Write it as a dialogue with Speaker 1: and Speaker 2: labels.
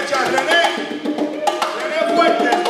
Speaker 1: derecha, René. René Fuerte.